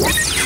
What?